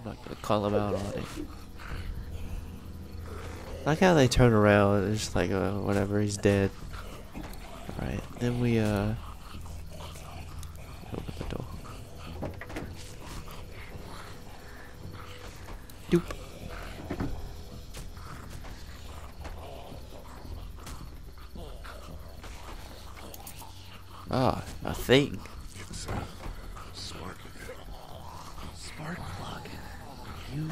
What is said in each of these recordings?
I'm not gonna call him out on it. Like how they turn around and it's just like, uh, whatever, he's dead. Alright, then we, uh... Open the door. Doop. Ah, a thing. It's uh, spark again. Spark plug. You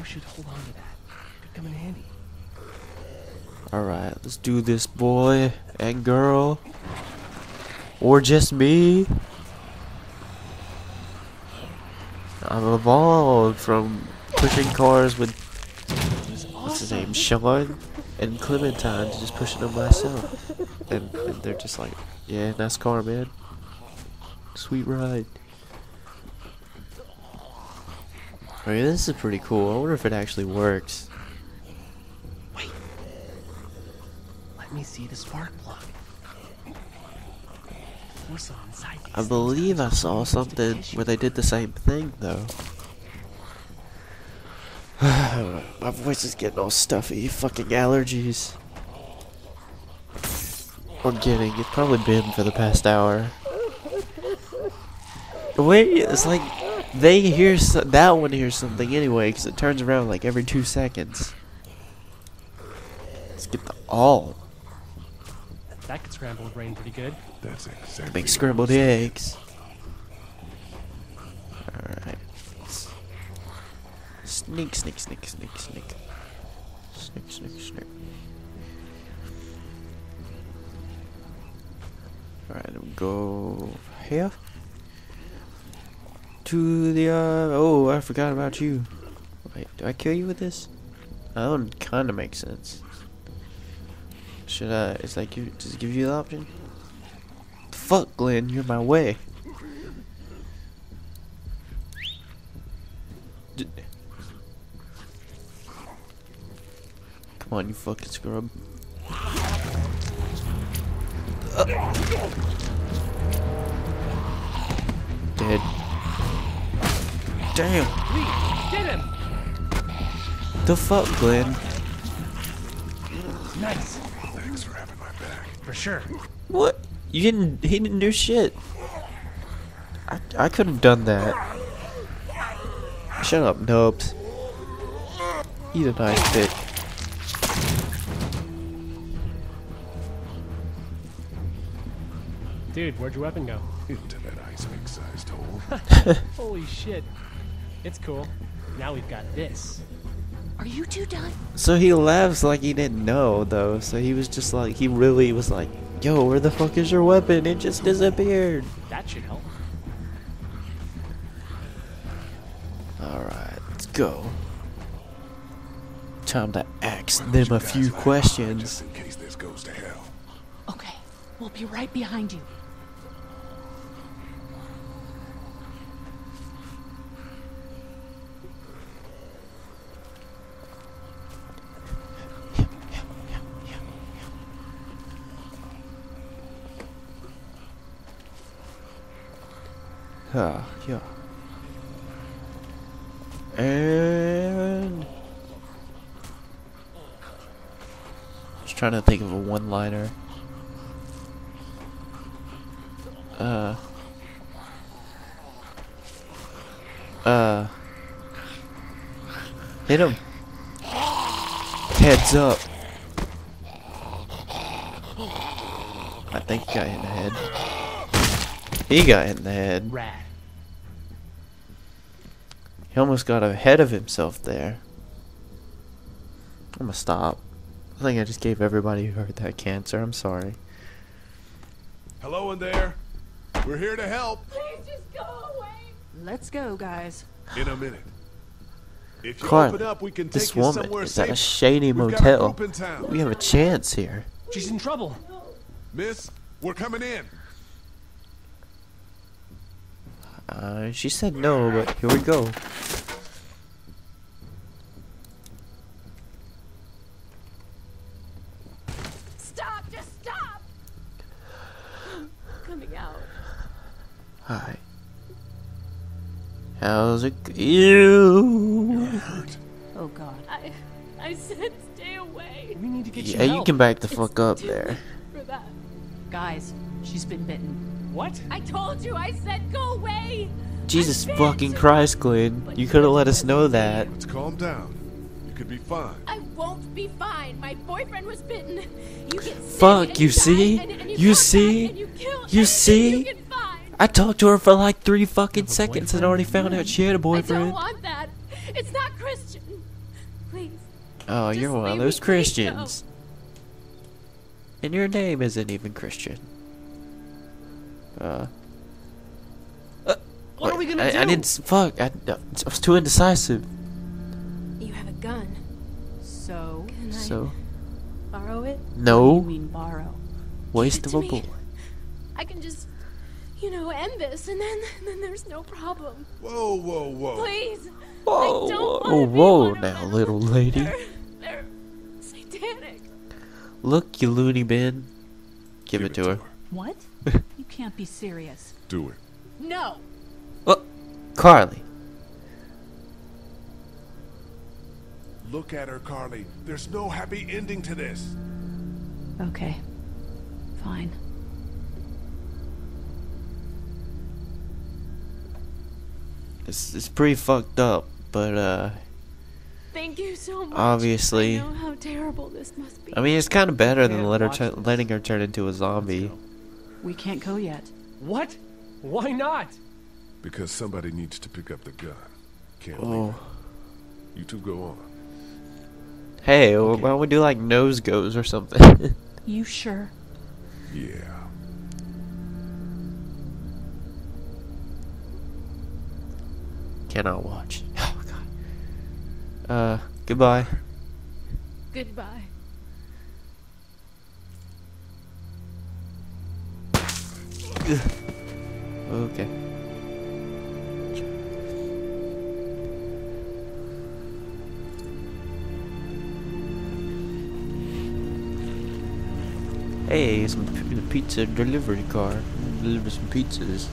should hold on to that. Could come in handy. Alright, let's do this, boy and girl. Or just me. I've evolved from pushing cars with what's his name, Shawn and Clementine to just pushing them myself. And, and they're just like, yeah, nice car, man. Sweet ride. I mean, this is pretty cool. I wonder if it actually works. Wait. Let me see the spark plug. What's on inside I believe I saw something where they did the same thing, though. My voice is getting all stuffy. Fucking allergies. I'm kidding. It's probably been for the past hour. Wait, it's like they hear so- that one hears something anyway, because it turns around like every two seconds. Let's get the all. That could scramble a brain pretty good. That's exactly. Make what scrambled I'm eggs. Alright. Sneak, sneak, sneak, sneak, sneak. Sneak, sneak, sneak. Alright, we go here. To the, uh, oh, I forgot about you. Wait, do I kill you with this? That one kinda makes sense. Should I, is that give, does it give you the option? Fuck, Glenn, you're my way. Come on, you fucking scrub. Uh. Dead. Damn. Lee, get him! The fuck, Glenn? Nice. Thanks for having my back. For sure. What? You didn't. He didn't do shit. I I could have done that. Shut up, nubs. Eat a nice dick. Dude, where'd your weapon go? Into that ice pick sized hole. Holy shit. It's cool. Now we've got this. Are you two done? So he laughs like he didn't know, though. So he was just like, he really was like, yo, where the fuck is your weapon? It just disappeared. That should help. Alright, let's go. Time to ask them a few questions. Just in case this goes to hell. Okay, we'll be right behind you. Ah, yeah. And just trying to think of a one-liner. Uh. Uh. Hit him. Heads up. I think he got hit in the head. He got hit in the head. Rad. He almost got ahead of himself there. I'm gonna stop. I think I just gave everybody who heard that cancer. I'm sorry. Hello in there. We're here to help. Please just go away. Let's go, guys. In a minute. If you Carla, open up, we can take this you woman somewhere is safe. at a shady We've got a motel. group in town. We have a chance here. She's in trouble. Miss, we're coming in. Uh, she said no, but here we go. Stop, just stop. Coming out. Hi. How's How's it? g- Ew. Hurt. Oh God. I, I said stay away We need to get Yeah, you you can back the It's fuck up there. For that. Guys, she's been bitten. What? I told you. I said go away. Jesus fucking Christ, Glenn. You could have let us know that. Let's calm down. You could be fine. I won't be fine. My boyfriend was bitten. You get sick Fuck, and you die, see? and- and You come see? you kill You see? You can. I talked to her for like three fucking seconds and boyfriend? already found out she had a I don't boyfriend. want that. It's not Christian. Please. Oh, Just you're one of those Christians. And your name isn't even Christian. Uh. What are we gonna I, do? I didn't. Fuck. I, I was too indecisive. You have a gun. So, Can So, I borrow it? you no mean borrow? waste of a me. bullet. I can just, you know, end this, and then, then there's no problem. Whoa, whoa, whoa. Please. Whoa, I whoa, whoa, now, little lady. They're, they're satanic. Look, you loony bin. Give, it to her. What? you can't be serious. Do it. No. Oh, Carley. Look at her, Carley. There's no happy ending to this. Okay. Fine. It's, it's pretty fucked up, but, uh, Thank you so much. Obviously. I know how terrible this must be. I mean, it's kind of better than let her tu- letting her turn into a zombie. We can't go yet. What? Why not? Because somebody needs to pick up the gun. Can't leave Oh. it. You two go on. Hey, wh- why don't we do like nose goes or something? You sure? Yeah. Cannot watch. Oh god. Uh, goodbye. Goodbye. Okay. Hey, some p- pizza delivery car. Deliver some pizzas.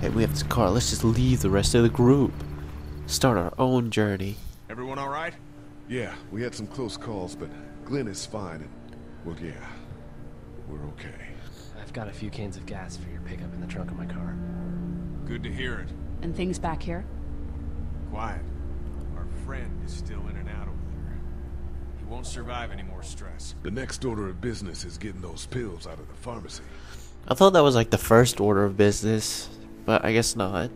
Hey, we have this car. Let's just leave the rest of the group. Start our own journey. Everyone all right? Yeah, we had some close calls, but Glenn is fine, and well, yeah, we're okay. I've got a few cans of gas for your pickup in the trunk of my car. Good to hear it. And things back here? Quiet. Our friend is still in and out over there. He won't survive any more stress. The next order of business is getting those pills out of the pharmacy. I thought that was like the first order of business, but I guess not.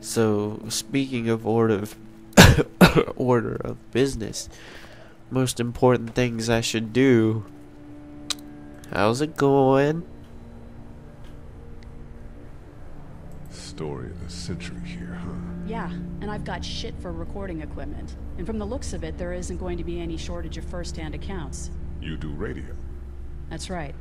So, speaking of order of order of business, most important things I should do. How's it going? Story of the century here, huh? Yeah, and I've got shit for recording equipment. And from the looks of it, there isn't going to be any shortage of first-hand accounts. You do radio. That's right.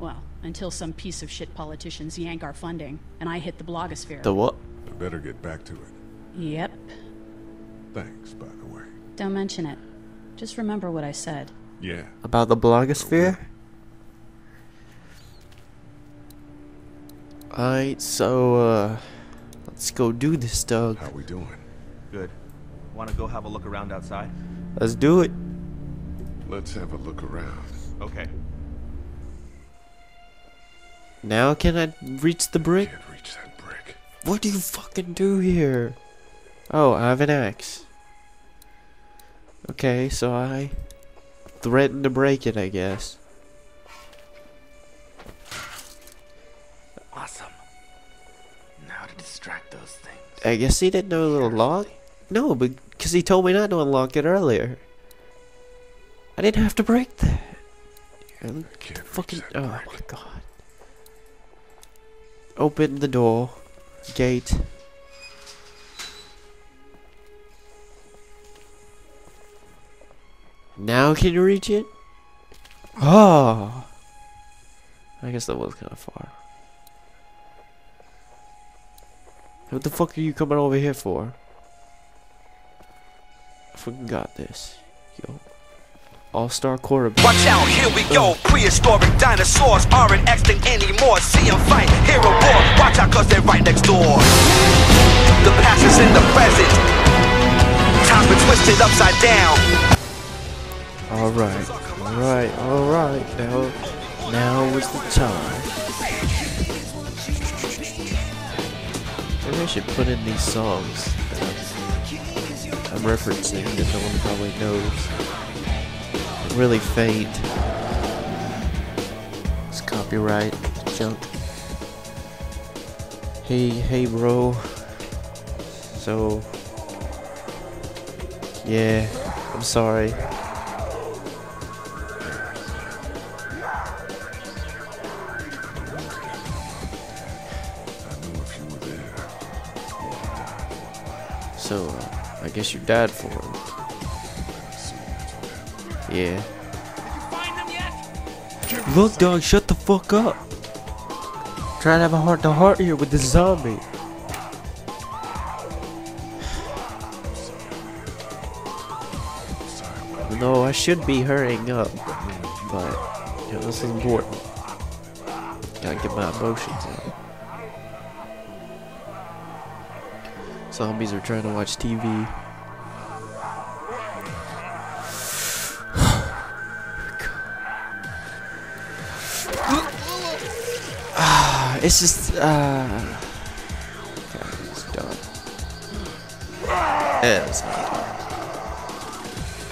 Well, until some piece of shit politicians yank our funding, and I hit the blogosphere. The what? I better get back to it. Yep. Thanks, by the way. Don't mention it. Just remember what I said. Yeah. About the blogosphere? Alright, so, uh, let's go do this, Doug. How are we doing? Good. Want to go have a look around outside? Let's do it. Let's have a look around. Okay. Now can I reach the brick? Can't reach that brick. What do you fucking do here? Oh, I have an axe. Okay, so I threatened to break it, I guess. Awesome. Now to distract those things. I guess he didn't know the lock? No, because he told me not to unlock it earlier. I didn't have to break that. Here, let- I can't fucking. that Oh my god. Open the door. Gate. Now can you reach it? Oh. I guess that was kind of far. What the fuck are you coming over here for? I fucking got this. Yo. all-star quarterback. Watch out, here we go. Prehistoric dinosaurs aren't extinct anymore. See 'em fight, hear a roar. Watch out, cause they're right next door. The past is in the present. Time's been twisted upside down. All right, all right, all right. Now, now is the time. Maybe I should put in these songs that I'm, I'm referencing that no one probably knows. Really faint. It's copyright junk. Hey, hey, bro. So, yeah, I'm sorry. Guess you died for him. Yeah. Look, dog, shut the fuck up. Trying to have a heart to heart here with the zombie. No, I should be hurrying up, but you know, this is important. Gotta get my emotions out. Zombies are trying to watch TV. It's just uh okay, it's done. It's done.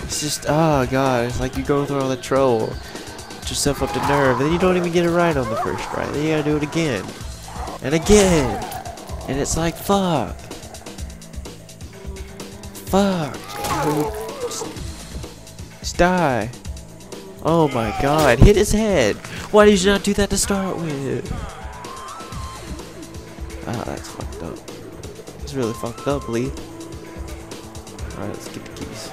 It's just oh god, it's like you go through all the trouble, get yourself up to nerve, and then you don't even get it right on the first try. Then you gotta do it again. And again. And it's like fuck. Fuck. Just die. Oh my god, hit his head. Why did you not do that to start with? Ah, that's fucked up. It's really fucked up, Lee. Alright, let's get the keys.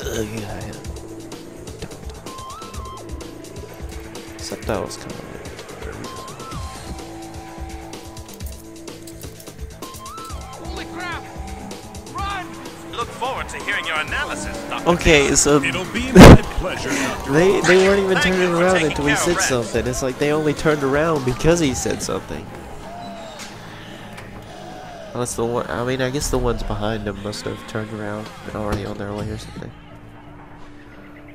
Ugh, yeah. Except that was kind of Holy crap! Run! Look forward to hearing your analysis, Dr. Okay, so It'll be my pleasure, Dr. they they weren't even turning around until he said something. It's like they only turned around because he said something. Unless the one, I mean, I guess the ones behind him must have turned around and already on their way or something.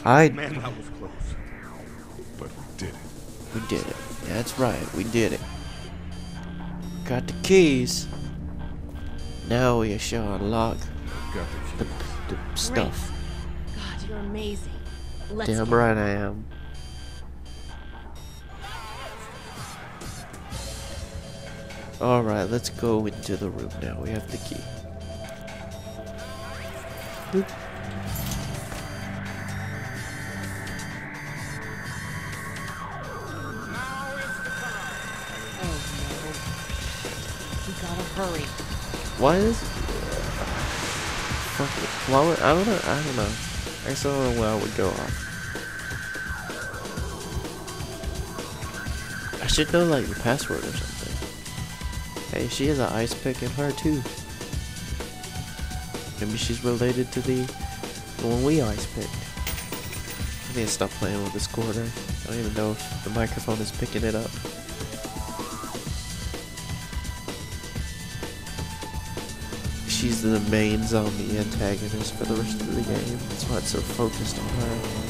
I Man, that was close. But we did it. We did it. That's right, we did it. Got the keys. Now we shall unlock Got the the, the stuff. God, you're amazing. Let's Damn right I am. Alright, let's go into the room now. We have the key. Boop. Oh, we hurry. Why is Fuck it. Why would I don't know I don't know. I guess I don't know why I would go off. I should know like the password or something. Hey, she has an ice pick in her too. Maybe she's related to the, the one we ice picked. I need to stop playing with this quarter. I don't even know if the microphone is picking it up. She's the main zombie antagonist for the rest of the game. That's why it's so focused on her.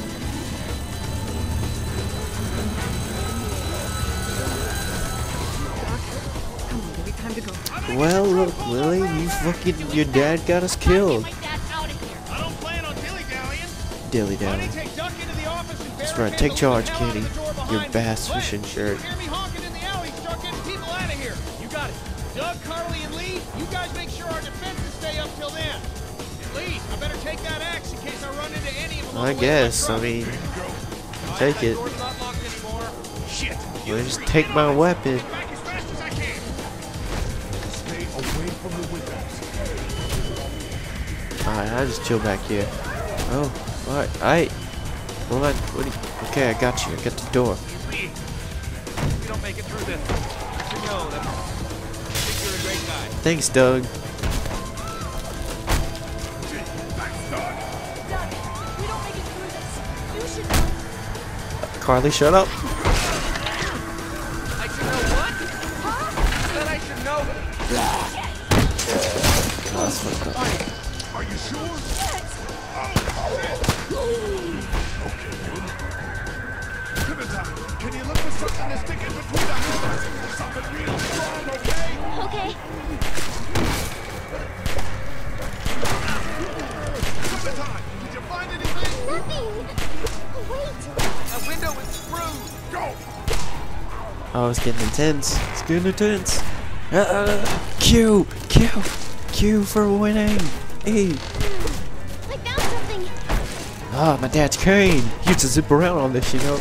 Well, look, Lilly, you fucking, your dad got us killed. Get my dad out of here. I don't plan on dilly-dallying. Dilly Why dally. you take Duck into the office and That's right, take charge, lookout Kitty. and the door Your bass fishing shirt. Hear me honking in the alley. Start getting people out of here. You got it. Doug, Carley, and Lee, you guys make sure our defenses stay up till then. And Lee, I better take that axe in case I run into any of them. I the way to my guess, I mean, take it. door's not locked anymore. Shit. Well, just take my weapon. Alright, I'll just chill back here. Oh, alright, alright. Well, I, what do you, okay, I got you. I got the door. Lee, if we don't make it through this, you know that I think you're a great guy. Thanks, Doug. Doug, if we don't make it Carley, shut up. I should know what? I said I should know. Oh, that's fucked up. Are you sure? Clementine, can you look for something to stick in between the houses? Something real strong, okay? Okay. Clementine, did you find anything? Nothing. Wait. That window is screwed. Go! Oh, it's getting intense. It's getting intense. Uh, Q, Q, Q for winning. Hey. I found something. Ah, my dad's cane. He used to zip around on this, you know.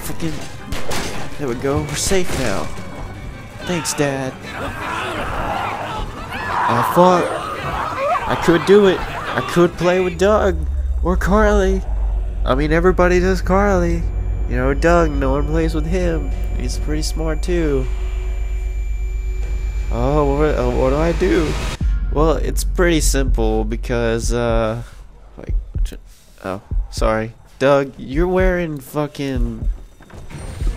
Freaking. There we go. We're safe now. Thanks, Dad. I thought I could do it. I could play with Doug or Carley. I mean, everybody does Carley. You know, Doug, no one plays with him. He's pretty smart too. Oh, what, uh, what do I do? Well, it's pretty simple because, uh, like, oh, sorry. Doug, you're wearing fucking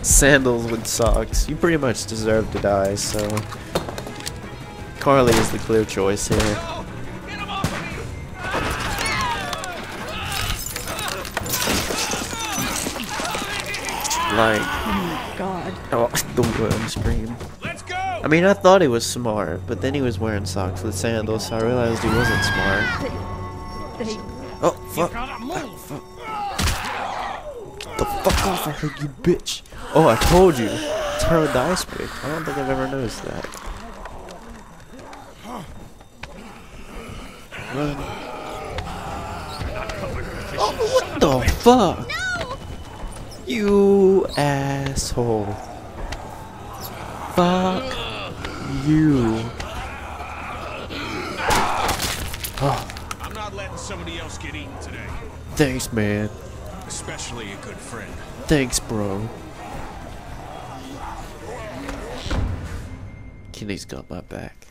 sandals with socks. You pretty much deserve to die, so. Carley is the clear choice here. Like, Oh, get him off of! Like, God. oh, the worm scream. Let's go! I mean, I thought he was smart, but then he was wearing socks with sandals, so I realized he wasn't smart. Oh, fuck. Gotta move! Ah, Get the fuck off of her, you bitch. Oh, I told you. It's her with the ice pick. I don't think I've ever noticed that. Run. Oh, what the fuck? You asshole. Fuck you. I'm not letting somebody else get eaten today. Thanks, man. Especially a good friend. Thanks, bro. Kenny's got my back.